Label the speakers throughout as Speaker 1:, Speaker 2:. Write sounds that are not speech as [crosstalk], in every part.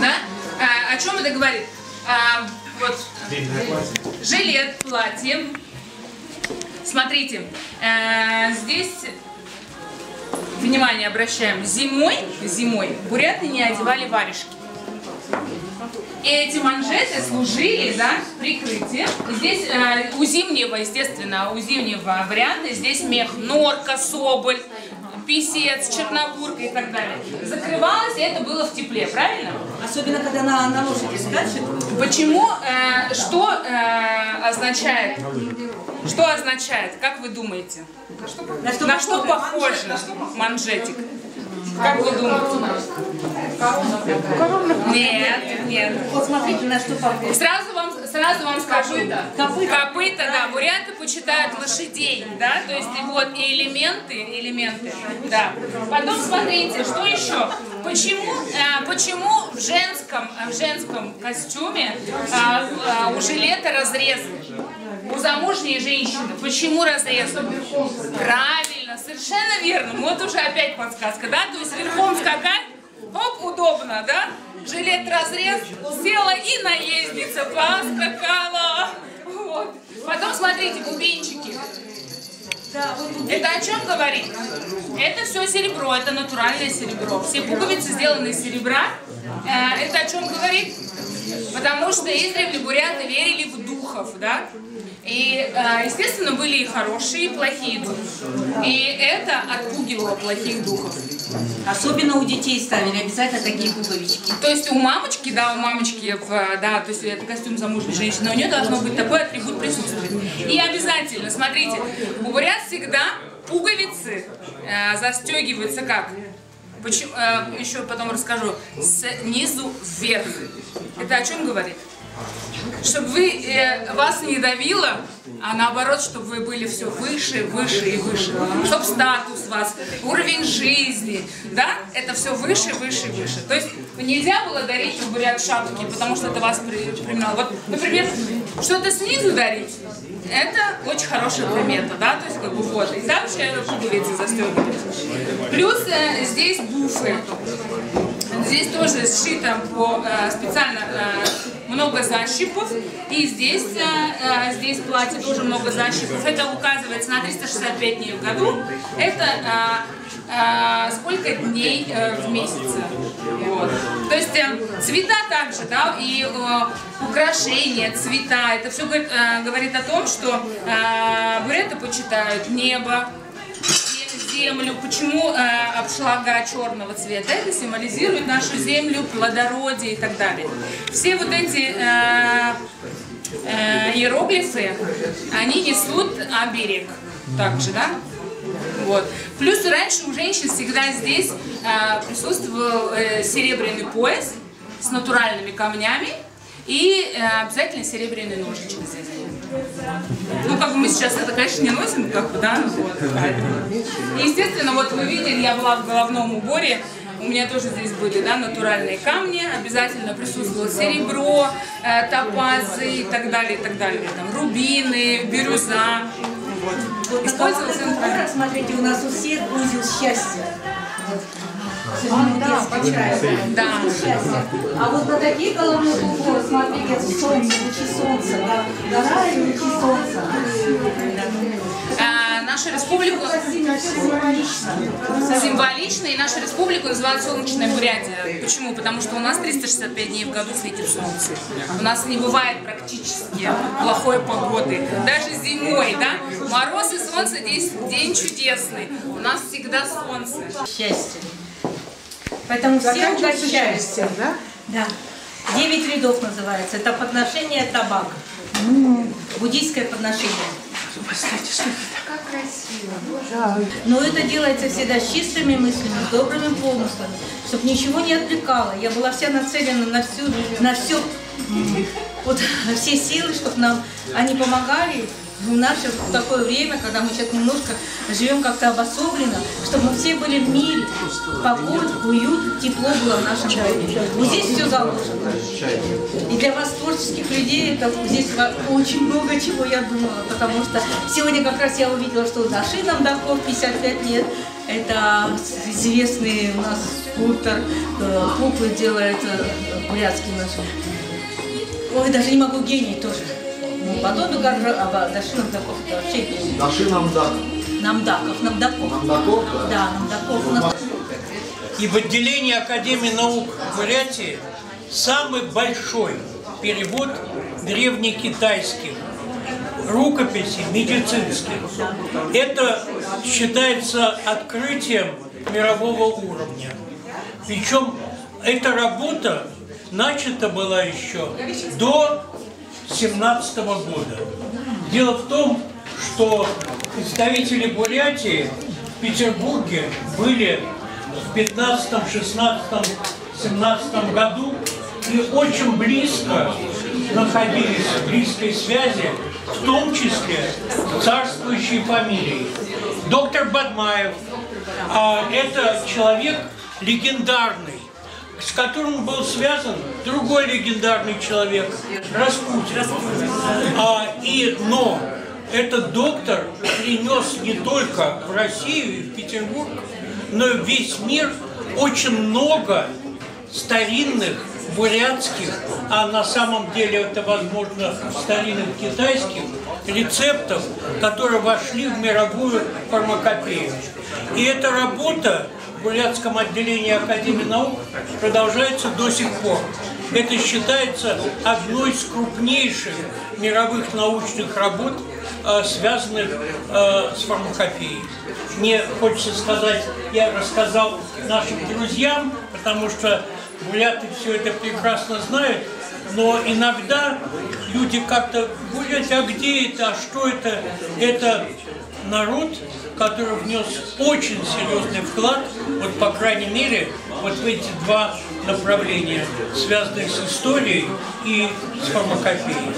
Speaker 1: Да? А, о чем это говорит? А, вот, жилет, платье. Смотрите, э, здесь внимание обращаем. Зимой, зимой буряты не одевали варежки. И эти манжеты служили, да, прикрытием. Здесь э, у зимнего, естественно, у зимнего варианта здесь мех норка, соболь, писец, чернобурка и так далее. Закрывалось, и это было в тепле, правильно?
Speaker 2: Особенно, когда на, на лошади скачет.
Speaker 1: Почему, э, что э, означает, что означает, как вы думаете?
Speaker 2: На что,
Speaker 1: На что похоже манжетик? Как вы думаете? Нет, нет.
Speaker 2: Вот смотрите, на что похоже.
Speaker 1: Сразу вам, сразу вам скажу,
Speaker 2: Копыта.
Speaker 1: копыта, да, буряты почитают лошадей, да, то есть вот и элементы, элементы, да. Потом смотрите, что еще? Почему, э, почему в женском, в женском костюме э, э, у жилета разрезы? У замужней женщины. Почему разрезы? Правильно, совершенно верно. Вот уже опять подсказка, да? То есть верхом скакать, оп, удобно, да? Жилет разрез, села и наездница поскакала. Вот. Потом смотрите, бубенчики.
Speaker 2: Да, вот
Speaker 1: Это о чем говорит? Это все серебро, это натуральное серебро. Все пуговицы сделаны из серебра. Э, Это о чем говорит? Потому что издревле буряты верили в духов, да? И, э, естественно, были и хорошие, и плохие духи. И это отпугивало плохих духов.
Speaker 2: Особенно у детей ставили обязательно такие пуговички.
Speaker 1: То есть у мамочки, да, у мамочки, в, да, то есть это костюм замужней женщины, у нее должно быть такой атрибут присутствовать. И обязательно, смотрите, у бурят всегда пуговицы э, застегиваются как? Почему, э, еще потом расскажу. Снизу вверх. Это о чем говорит? Чтобы вы, э, вас не давило, а наоборот, чтобы вы были все выше, выше и выше. Чтобы статус вас, уровень жизни, да, это все выше, выше выше. То есть нельзя было дарить бурят шапки, потому что это вас при- примело. Вот, например, что-то снизу дарить, это очень хорошая примета, да, то есть как бы вот. И также пуговицы застегивать. Плюс э, здесь буфы. Здесь тоже сшито по э, специально э, много защипов. И здесь, э, э, здесь платье тоже много защипов. Это указывается на 365 дней в году. Это э, сколько дней в месяце. Вот. То есть цвета также, да, и украшения, цвета. Это все говорит, о том, что буряты почитают небо, землю. Почему э, обшлага черного цвета? Это символизирует нашу землю, плодородие и так далее. Все вот эти э, э, иероглифы, они несут оберег также, да? Вот. Плюс раньше у женщин всегда здесь э, присутствовал э, серебряный пояс с натуральными камнями и э, обязательно серебряный ножичек здесь. Ну, как бы мы сейчас это, конечно, не носим, как бы, да, вот. И, естественно, вот вы видели, я была в головном уборе, у меня тоже здесь были, да, натуральные камни, обязательно присутствовало серебро, э, топазы и так далее, и так далее, там, рубины, бирюза, вот.
Speaker 2: Вот
Speaker 1: Использовался натурально.
Speaker 2: смотрите, у нас у всех узел счастья.
Speaker 1: Да.
Speaker 2: Счастья. А вот на такие головные уборы, смотрите, солнце, лучи солнца, да, гора и лучи солнца.
Speaker 1: Э, наша республика
Speaker 2: Символично.
Speaker 1: символична, и наша республика называют Солнечная Бурятия. Почему? Потому что у нас 365 дней в году светит солнце. У нас не бывает практически плохой погоды. Даже зимой, да? Мороз и солнце здесь день чудесный. У нас всегда солнце.
Speaker 2: Счастье. Поэтому все угощаются.
Speaker 3: да?
Speaker 2: Да. Девять рядов называется. Это подношение табак. Буддийское подношение. Но это делается всегда с чистыми мыслями, с добрыми помыслами, чтобы ничего не отвлекало. Я была вся нацелена на всю, на все, м, вот [laughs] все силы, чтобы нам они помогали в наше в такое время, когда мы сейчас немножко живем как-то обособленно, чтобы мы все были в мире, покой, уют, тепло было в нашем доме. Вот здесь все заложено. И для вас, творческих людей, это здесь очень много чего я думала, потому что сегодня как раз я увидела, что Даши нам Дахов 55 лет. Это известный у нас скульптор, э, куклы делает э, бурятский наш. Ой, даже не могу, гений тоже. Ну, Батон Дугар, а Даши Намдаков, это вообще гений.
Speaker 3: Даши Намдак.
Speaker 2: Намдаков, Намдаков.
Speaker 3: Намдаков, да?
Speaker 2: Да, Намдаков. у нас-
Speaker 4: И в отделении Академии наук Бурятии самый большой перевод древнекитайских рукописей медицинских. Это считается открытием мирового уровня. Причем эта работа начата была еще до 17 года. Дело в том, что представители Бурятии в Петербурге были в 15, 16, 17 году и очень близко находились в близкой связи, в том числе царствующей фамилии. Доктор Бадмаев а, это человек легендарный, с которым был связан другой легендарный человек, Распутин. А, и, но этот доктор принес не только в Россию и в Петербург, но и весь мир очень много старинных бурятских, а на самом деле это возможно старинных китайских рецептов, которые вошли в мировую фармакопею. И эта работа в бурятском отделении Академии наук продолжается до сих пор. Это считается одной из крупнейших мировых научных работ, э, связанных э, с фармакопеей. Мне хочется сказать, я рассказал нашим друзьям, потому что буряты все это прекрасно знают, но иногда люди как-то говорят, а где это, а что это? Это народ, который внес очень серьезный вклад, вот по крайней мере, вот в эти два направления, связанных с историей и с фармакопеей.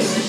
Speaker 3: Yes,